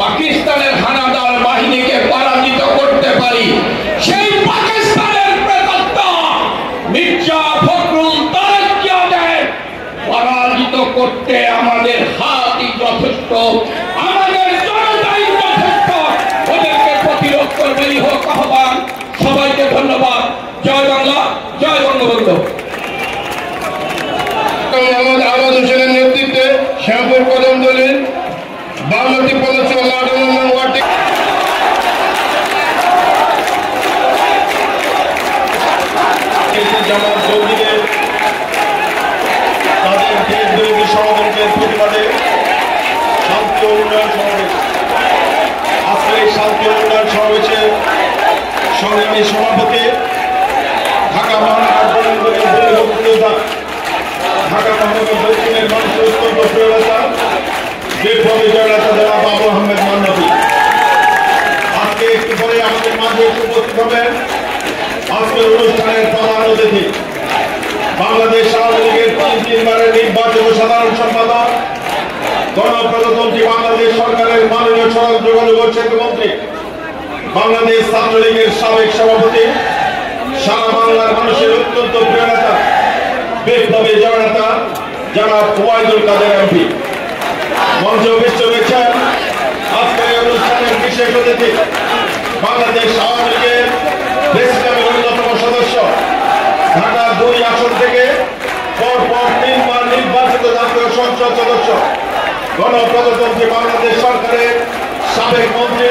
পাকিস্তানের হানাদার বাহিনীকে পরাজিত করতে পারি। সেই পাকিস্তানের প্রেতাত্মা মির্জা ফখরুল তারাজ্জাদের পরাজিত করতে আমাদের হাতই যথেষ্ট আমাদের জনতাই যথেষ্ট ওদেরকে প্রতিরোধ করবেই হোক আহ্বান সবাইকে ধন্যবাদ জয় বাংলা জয় বঙ্গবন্ধু মোহাম্মদ আহমদ হোসেনের নেতৃত্বে শ্যামপুর কদম দলের বামতি পদক্ষেপ আট নম্বর ওয়ার্ডে জামাত জঙ্গিদের তাদের দেশ বিরোধী ষড়যন্ত্রের প্রতিবাদে শান্তি উন্নয়ন সমাবেশ আজকে এই শান্তি উন্নয়ন সমাবেশে সংগ্রামী সভাপতি, ঢাকা মহানগর গোবিন্দপুরের বন্ধুপ্রিয়তা ঢাকা মহানগর মানুষের অত্যন্ত প্রিয়তা বিপ্লবী জয়রাতা জেলা বাবু আহমেদ আজকে একটু পরে আমাদের মাঝে উপস্থিত হবেন। আজকের অনুষ্ঠানের প্রধান অতিথি, বাংলাদেশ আওয়ামী লীগের তিন তিনবারের নির্বাচিত সাধারণ সম্পাদক, গণপ্রজাতন্ত্রী বাংলাদেশ সরকারের মাননীয় সড়ক যোগাযোগ ও সেতুমন্ত্রী বাংলাদেশ ছাত্রলীগের সাবেক সভাপতি, সারা বাংলার মানুষের অত্যন্ত প্রিয় নেতা, বিপ্লবী জননেতা যারা ওয়াইদুল কাদের এমপি। মঞ্চ বিশ্ব রয়েছেন আজকের এই অনুষ্ঠানের বিশেষ অতিথি, বাংলাদেশ আওয়ামী লীগের প্রেসিডেন্টের অন্যতম সদস্য, ঢাকা দুই আসন থেকে পরপর তিনবার নির্বাচিত জাতীয় সংসদ সদস্য, গণপ্রজাতন্ত্রী বাংলাদেশ সরকারের সাবেক মন্ত্রী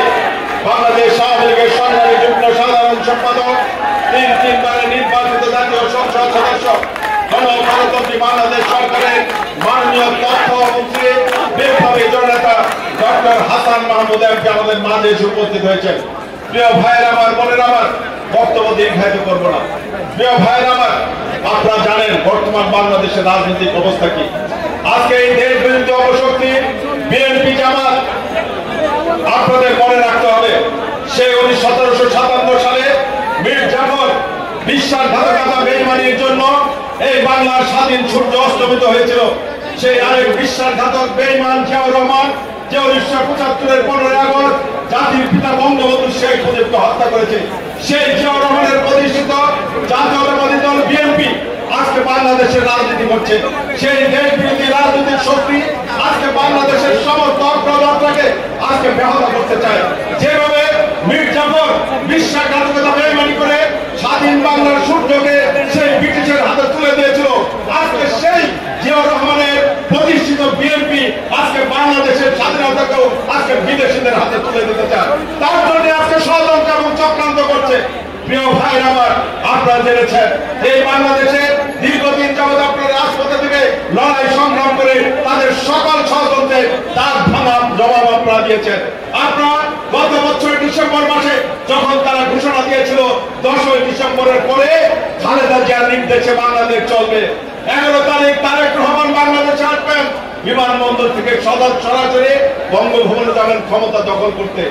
বাংলাদেশ আওয়ামী লীগের সংগ্রামী যুগ্ম সাধারণ সম্পাদক, তিন তিনবারের নির্বাচিত জাতীয় সংসদ সদস্য গণপ্রজাতন্ত্রী বাংলাদেশ সরকারের মাননীয় তথ্য বিপ্লবী জননেতা ডক্টর হাসান মাহমুদ এমপি আমাদের মাঝে উপস্থিত হয়েছেন। প্রিয় ভাইয়ের আমার, বোনের আমার, বক্তব্য দীর্ঘায়িত করব না। প্রিয় ভাইয়ের আমার, আপনারা জানেন বর্তমান বাংলাদেশের রাজনৈতিক অবস্থা কি। আজকে এই দেশ বিরোধী অপশক্তি, বিএনপি এই বাংলার স্বাধীন সূর্য অস্তমিত হয়েছিল। সেই আরেক বিশ্বাসঘাতক বেইমান জিয়াউর রহমান, যে উনিশশো পঁচাত্তরের পনেরোই আগস্ট জাতির পিতা বঙ্গবন্ধু শেখ মুজিবকে হত্যা করেছে। সেই জিয়াউর রহমানের প্রতিষ্ঠিত জাতীয়তাবাদী দল বিএনপি আজকে বাংলাদেশের রাজনীতি করছে। সেই দেশ বিরোধী রাজনৈতিক শক্তি আজকে বাংলাদেশের সমস্ত অগ্রযাত্রাকে আজকে ব্যাহত করতে চায়। যেভাবে মীর জাফর বিশ্বাসঘাতকতা বেইমানি করে স্বাধীন বাংলার সূর্যকে সেই ব্রিটিশের হাতে তুলে দিয়েছিল আজকে সেই জিয়াউর রহমানের প্রতিষ্ঠিত বিএনপি আজকে বাংলাদেশের স্বাধীনতাকেও আজকে বিদেশিদের হাতে তুলে দিতে চায়। তার জন্য আজকে ষড়যন্ত্র এবং চক্রান্ত করছে। প্রিয় ভাই আমার, আপনারা জেনেছেন এই বাংলাদেশে দীর্ঘদিন যাবৎ আপনারা রাজপথে থেকে লড়াই সংগ্রাম করে তাদের সকল ষড়যন্ত্রে তার ভাঙা জবাব আপনারা দিয়েছেন। আপনারা গত বছর ডিসেম্বর মাসে যখন তারা ঘোষণা দিয়েছিল, দশই ডিসেম্বরের পরে খালেদা জিয়ার নির্দেশে বাংলাদেশ চলবে। এগারো তারিখ তারেক রহমান বাংলাদেশে আসবেন। বিমানবন্দর থেকে সদর সরাসরি বঙ্গভবনে যাবেন ক্ষমতা দখল করতে।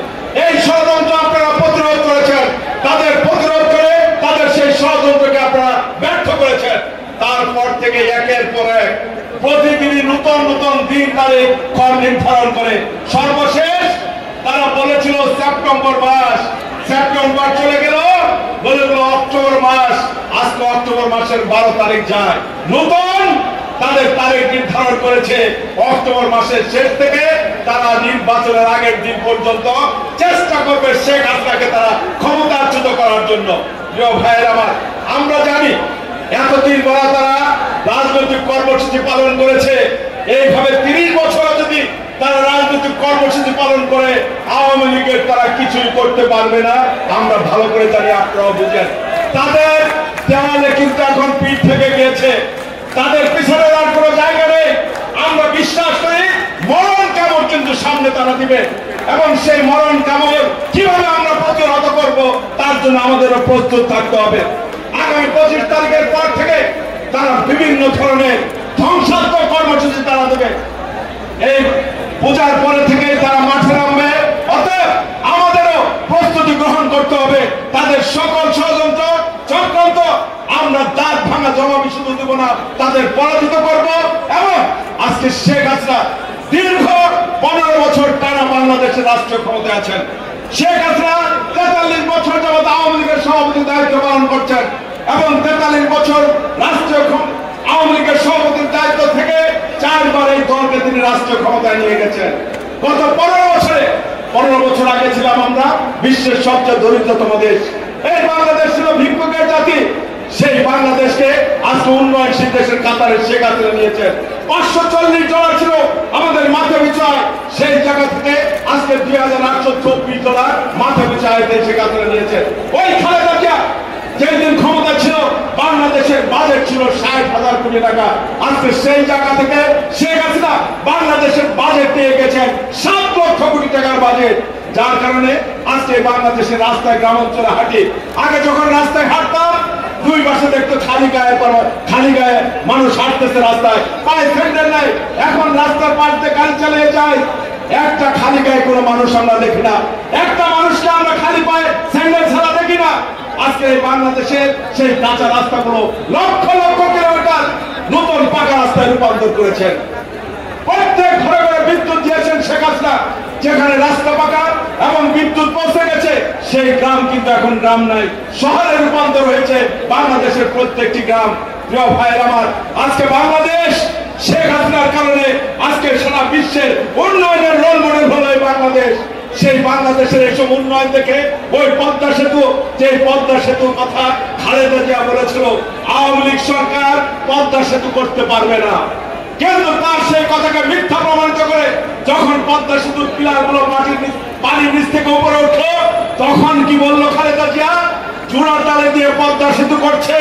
এই ষড়যন্ত্র আপনারা প্রতিরোধ করেছেন। তাদের প্রতিরোধ করে তাদের সেই ষড়যন্ত্রকে আপনারা ব্যর্থ করেছেন। তারপর থেকে একের পর এক প্রতিদিনই নতুন নতুন দিন তারিখ কর নির্ধারণ করে। সর্বশেষ তারা বলেছিল সেপ্টেম্বর মাস। সেপ্টেম্বর চলে গেল। বলে অক্টোবর মাস। আজকে অক্টোবর মাসের বারো তারিখ যায়। নতুন তাদের তারিখ নির্ধারণ করেছে অক্টোবর মাসের শেষ থেকে তারা নির্বাচনের আগের দিন পর্যন্ত চেষ্টা করবে শেখ হাসিনাকে তারা ক্ষমতাচ্যুত করার জন্য। প্রিয় ভাইয়ের আমার, আমরা জানি এতদিন বলা তারা রাজনৈতিক কর্মসূচি পালন করেছে। এইভাবে তিরিশ বছর যদি তারা রাজনৈতিক কর্মসূচি পালন করে, আওয়ামী লীগের তারা কিছুই করতে পারবে না। আমরা ভালো করে জানি আপনারাও বুঝেন। তাদের দেওয়ালে কিন্তু এখন পিঠ থেকে গিয়েছে তাদের পিছনে আর কোনো জায়গা নেই। আমরা বিশ্বাস করি মরণ কেমন কিন্তু সামনে তারা দিবে। এবং সেই মরণ কেমন কীভাবে আমরা প্রতিহত করব তা জন্য আমাদেরও প্রস্তুত থাকতে হবে। আগামী পঁচিশ তারিখের পর থেকে তারা বিভিন্ন ধরনের ধ্বংসাত্মক কর্মসূচি তারা দেবে। এই পূজার পরে থেকে তারা মাঠে নামবে। অতএব আমাদেরও প্রস্তুতি গ্রহণ করতে হবে। তাদের সকল ষড়যন্ত্র চক্রান্ত আমরা দাঁত ভাঙা জবাবি না তাদের পরাজিত করব এবং আজকে শেখ হাসিনা দীর্ঘ পনেরো বছর টানা বাংলাদেশের রাষ্ট্রীয় ক্ষমতায় আছেন। শেখ হাসিনা তেতাল্লিশ বছর যাবৎ আওয়ামী লীগের সভাপতি দায়িত্ব পালন করছেন এবং তেতাল্লিশ বছর রাষ্ট্রীয় আওয়ামী লীগের সভাপতির দায়িত্ব থেকে চারবার এই দলকে তিনি রাষ্ট্রীয় ক্ষমতায় নিয়ে গেছেন। গত পনেরো বছরে পনেরো বছর আগে ছিলাম আমরা বিশ্বের সবচেয়ে দরিদ্রতম দেশ। এই বাংলাদেশ ছিল ভিক্ষুকের জাতি। সেই বাংলাদেশকে আজকে উন্নয়নশীল দেশের কাতারে শেখ হাসিনা নিয়েছেন। পাঁচশো চল্লিশ ডলার ছিল আমাদের মাথা বিচার। সেই জায়গা থেকে আজকে দুই হাজার আটশো চব্বিশ ডলার মাথা বিচার শেখ হাসিনা নিয়েছেন। ওই খালেদা জিয়া যেদিন ক্ষমতা ছিল বাংলাদেশের বাজেট ছিল ষাট হাজার কোটি টাকা। আজকে সেই জায়গা থেকে শেখ হাসিনা বাংলাদেশের বাজেট পেয়ে গেছেন সাত লক্ষ কোটি টাকার বাজেট যার কারণে আজকে বাংলাদেশের রাস্তায় গ্রাম অঞ্চলে হাঁটি। আগে যখন রাস্তায় হাঁটতাম, দুই পাশে দেখতো খালি গায়ে পর- খালি হাঁটতেছে রাস্তায়। পায়ে স্যান্ডেল নাই। এখন রাস্তার পাশ গাড়ি চালিয়ে যায়। একটা খালি গায়ে কোনো মানুষ আমরা দেখি না। একটা মানুষকে আমরা খালি পায়ে স্যান্ডেল ছাড়া দেখি না। আজকে এই বাংলাদেশের সেই কাঁচা রাস্তাগুলো লক্ষ লক্ষ কিলোমিটার নতুন পাকা রাস্তায় রূপান্তর করেছেন। প্রত্যেক ঘরে ঘরে বিদ্যুৎ দিয়েছেন শেখ হাসিনা। যেখানে রাস্তা পাকা এবং বিদ্যুৎ পৌঁছে গেছে, সেই গ্রাম কিন্তু এখন গ্রাম নাই। শহরে রূপান্তর হয়েছে বাংলাদেশের প্রত্যেকটি গ্রাম। প্রিয় ভাইয়ের আমার, আজকে বাংলাদেশ শেখ হাসিনার কারণে আজকে সারা বিশ্বের উন্নয়নের রোল মডেল হলো বাংলাদেশ। সেই বাংলাদেশের এইসব উন্নয়ন দেখে ওই পদ্মা সেতু যে পদ্মা সেতুর কথা খালেদা জিয়া বলেছিল, আওয়ামী লীগ সরকার পদ্মা সেতু করতে পারবে না। কিন্তু তার সেই কথাকে মিথ্যা প্রমাণিত করে যখন পদ্মা সেতুর পিলারগুলো মাটির পানির নিচ থেকে উপরে উঠল, তখন কি বলল খালেদা জিয়া? চূড়ার ডালে দিয়ে পদ্মা সেতু করছে।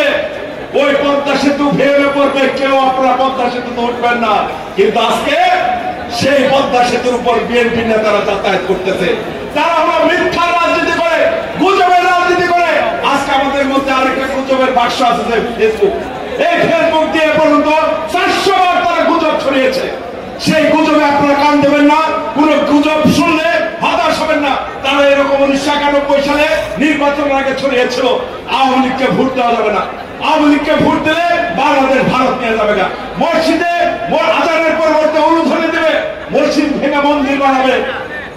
ওই পদ্মা সেতু ভেঙে পড়বে, কেউ আপনারা পদ্মা সেতুতে উঠবেন না। কিন্তু আজকে সেই পদ্মা সেতুর উপর বিএনপি নেতারা যাতায়াত করতেছে। তারা হলো মিথ্যা রাজনীতি করে, গুজবের রাজনীতি করে। আজকে আমাদের মধ্যে আরেকটা গুজবের বাক্স আছে যে ফেসবুক এই ফেসবুক দিয়ে পর্যন্ত চারশো বার তারা গুজব ছড়িয়েছে। সেই গুজবে আপনারা কান দেবেন না, কোন গুজব শুনলে হতাশ হবেন না। তারা এরকম উনিশশো একানব্বই সালে নির্বাচনের আগে ছড়িয়েছিল। আওয়ামী লীগকে ভোট দেওয়া যাবে না। আওয়ামী লীগকে ভোট দিলে বাংলাদেশ ভারত নিয়ে যাবে না। মসজিদে আজানের পরিবর্তে অনুধ্বনি দেবে, মসজিদ ভেঙে মন্দির বানাবে।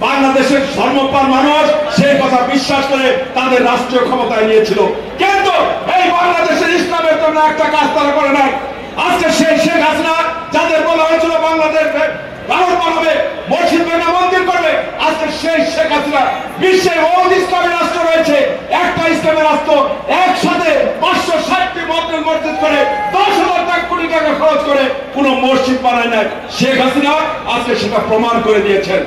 বাংলাদেশের ধর্মপ্রাণ মানুষ সেই কথা বিশ্বাস করে তাদের রাষ্ট্রীয় ক্ষমতায় নিয়েছিল। কিন্তু এই বাংলাদেশের ইসলামের জন্য একটা কাজ তারা করে নাই। আজকে সেই শেখ হাসিনা, যাদের বলা হয়েছিল বাংলাদেশ ভারত বানাবে, মসজিদ ভেঙে মন্দির করবে, আজকে সেই শেখ হাসিনা বিশ্বের বহু ইসলামী রাষ্ট্র রয়েছে। একটা ইসলামী রাষ্ট্র একসাথে পাঁচশো ষাটটি মন্দির মসজিদ করে দশ হাজার টাকা কোটি টাকা খরচ করে কোন মসজিদ বানায় নাই। শেখ হাসিনা আজকে সেটা প্রমাণ করে দিয়েছেন।